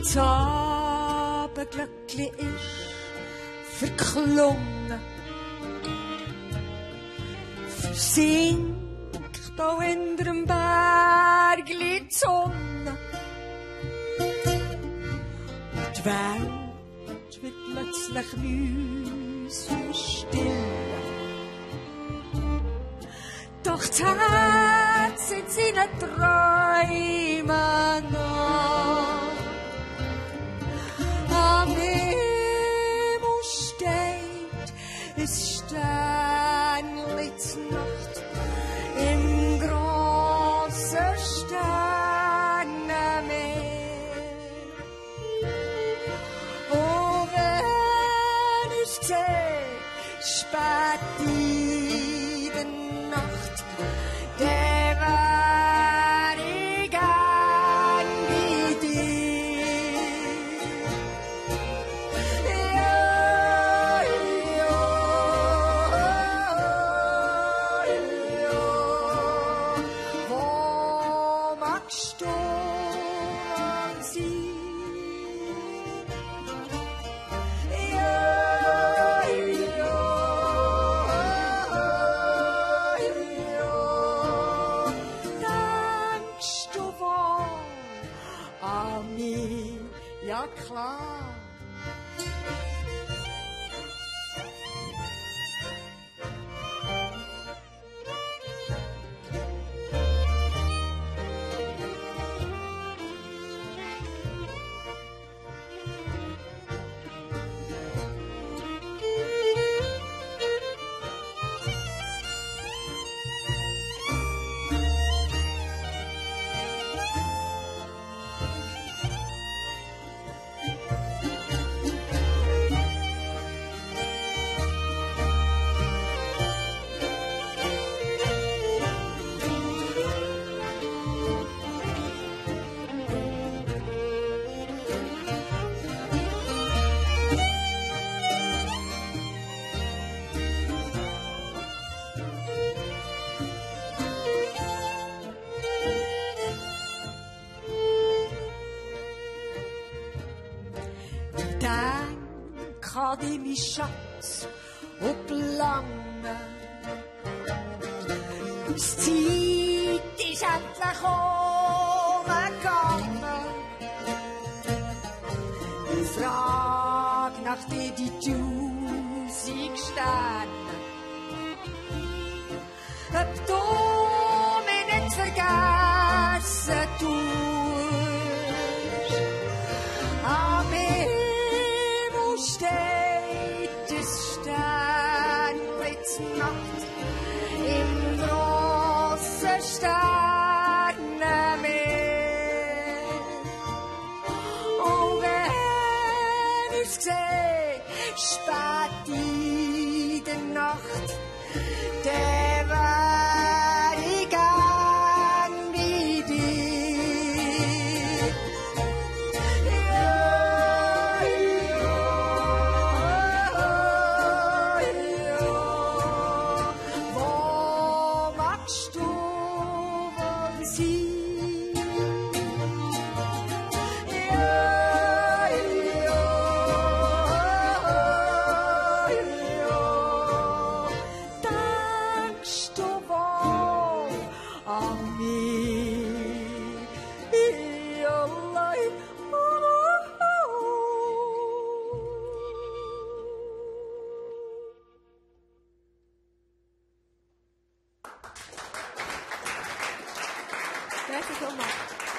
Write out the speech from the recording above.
das Abendglöckli ist verklungen. Versinkt auch in dem Bergli die Sonne. Und die Welt wird plötzlich mühsam. Doch das Herz in seinen Träumen steht, es Sternli Nacht im großen Sternenmeer. Oh, wenn ich sehe, spät der Nacht, clock. Mein Schatz, und lange. Die Zeit ist endlich umgegangen. Ich frag nach dir die tausend Sterne. Ob du Nacht im großen Sternenmeer. Und wenn ich's seh, spät in der Nacht, der Thank you so much.